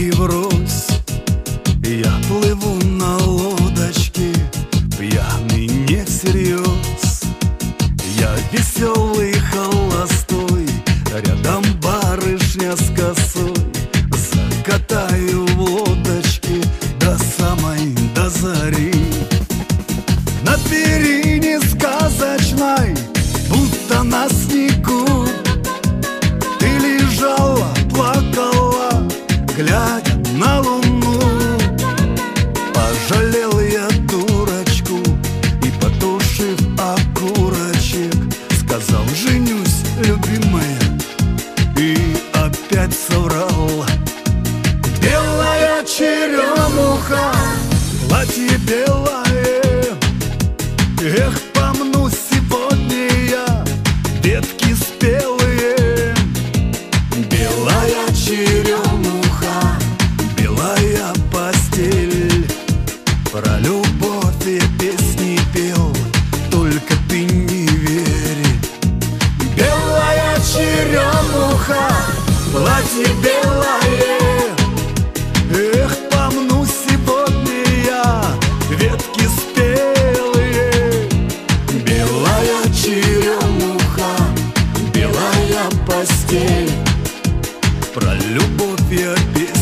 и врозь. Я плыву на лодочке, пьяный не всерьез. Я веселый холостой, рядом соврал Белая черемуха Платье белое. Эх, помну сегодня я Ветки спелые. Белая черемуха Белая постель. Про любовь я песни пел Только ты не верь. Белая черемуха Платье белое Эх, помну сегодня я Ветки спелые. Белая черемуха Белая постель. Про любовь я песни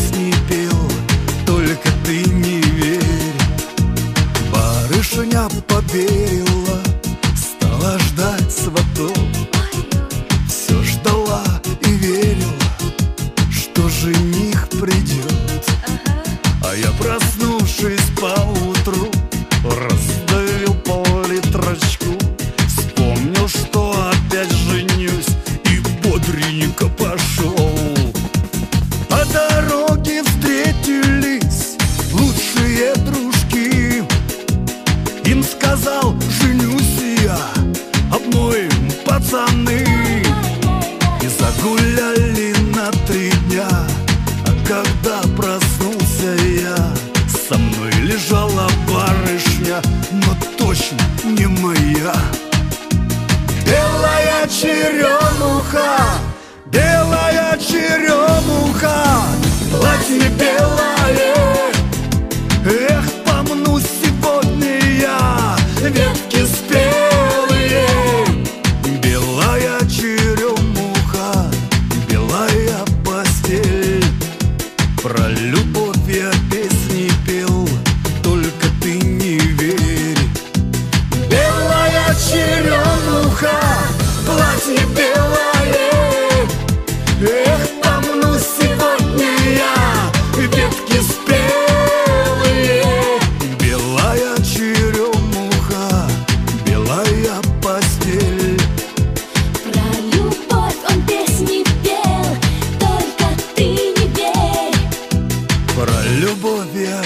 дружки Им сказал, женюсь я Обмоем пацаны И загуляли на три дня. А когда проснулся я Со мной лежала барышня Но точно не моя. Белая черемуха Белая черемуха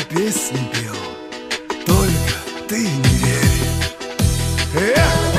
песни пел Только ты не верь Эх!